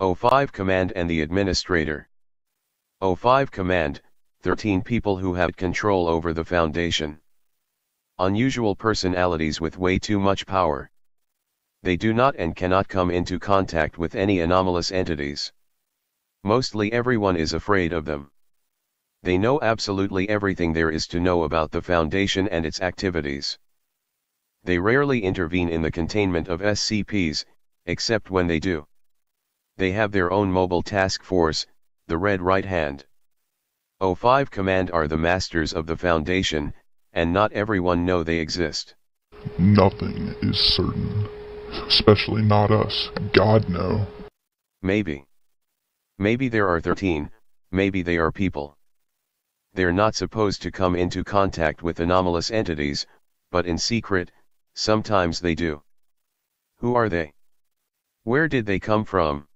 O5 Command and the Administrator. O5 Command, 13 people who have control over the Foundation. Unusual personalities with way too much power. They do not and cannot come into contact with any anomalous entities. Mostly everyone is afraid of them. They know absolutely everything there is to know about the Foundation and its activities. They rarely intervene in the containment of SCPs, except when they do. They have their own mobile task force, the Red Right Hand. O5 Command are the masters of the Foundation, and not everyone know they exist. Nothing is certain. Especially not us. God no. Maybe. Maybe there are 13, maybe they are people. They're not supposed to come into contact with anomalous entities, but in secret, sometimes they do. Who are they? Where did they come from?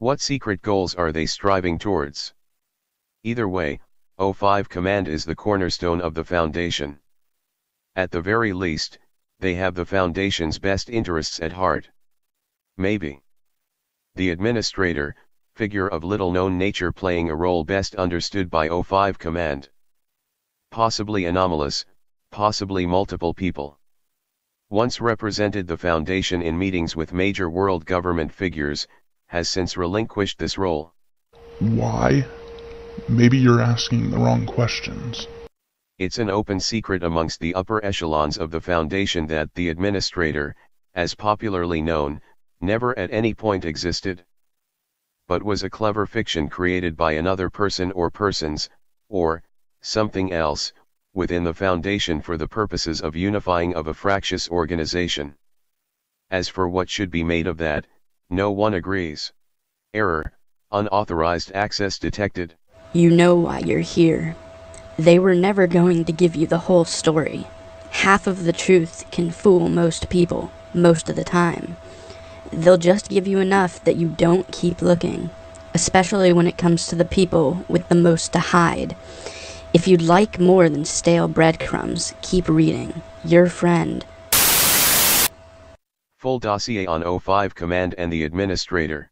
What secret goals are they striving towards? Either way, O5 Command is the cornerstone of the Foundation. At the very least, they have the Foundation's best interests at heart. Maybe. The administrator, figure of little known nature playing a role best understood by O5 Command. Possibly anomalous, possibly multiple people. Once represented the Foundation in meetings with major world government figures, has since relinquished this role. Why? Maybe you're asking the wrong questions. It's an open secret amongst the upper echelons of the Foundation that the administrator, as popularly known, never at any point existed. But was a clever fiction created by another person or persons, or, something else, within the Foundation for the purposes of unifying of a fractious organization. As for what should be made of that, no one agrees. Error, unauthorized access detected. You know why you're here. They were never going to give you the whole story. Half of the truth can fool most people, most of the time. They'll just give you enough that you don't keep looking, especially when it comes to the people with the most to hide. If you'd like more than stale breadcrumbs, keep reading. Your friend. Full dossier on O5 Command and the Administrator.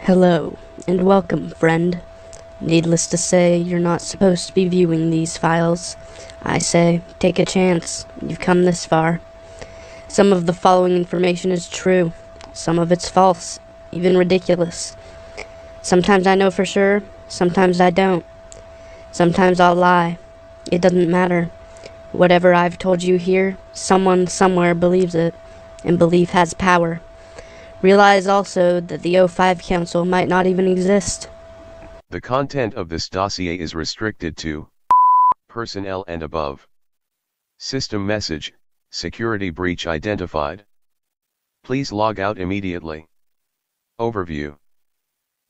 Hello, and welcome, friend. Needless to say, you're not supposed to be viewing these files. I say, take a chance. You've come this far. Some of the following information is true. Some of it's false, even ridiculous. Sometimes I know for sure, sometimes I don't. Sometimes I'll lie. It doesn't matter. Whatever I've told you here, someone somewhere believes it, and belief has power. Realize also that the O5 Council might not even exist. The content of this dossier is restricted to personnel and above. System message, security breach identified. Please log out immediately. Overview.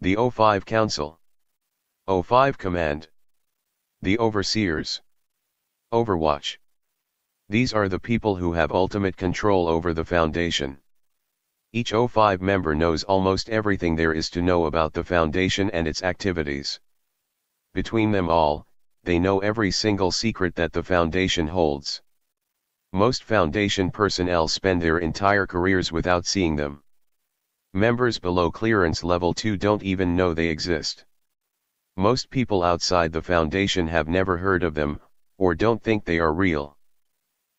The O5 Council. O5 Command. The Overseers. Overwatch. These are the people who have ultimate control over the Foundation. Each O5 member knows almost everything there is to know about the Foundation and its activities. Between them all, they know every single secret that the Foundation holds. Most Foundation personnel spend their entire careers without seeing them. Members below clearance level 2 don't even know they exist. Most people outside the Foundation have never heard of them, or don't think they are real.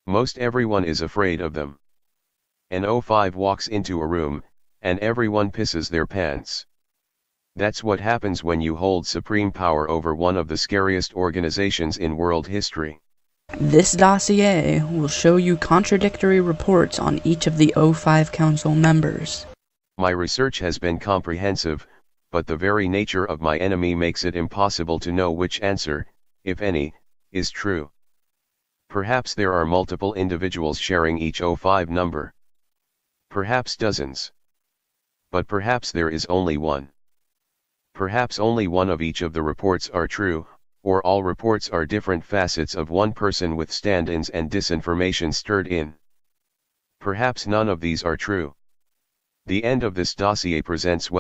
Most everyone is afraid of them. An O5 walks into a room, and everyone pisses their pants. That's what happens when you hold supreme power over one of the scariest organizations in world history. This dossier will show you contradictory reports on each of the O5 Council members. My research has been comprehensive, but the very nature of my enemy makes it impossible to know which answer, if any, is true. Perhaps there are multiple individuals sharing each O5 number. Perhaps dozens. But perhaps there is only one. Perhaps only one of each of the reports are true, or all reports are different facets of one person with stand-ins and disinformation stirred in. Perhaps none of these are true. The end of this dossier presents well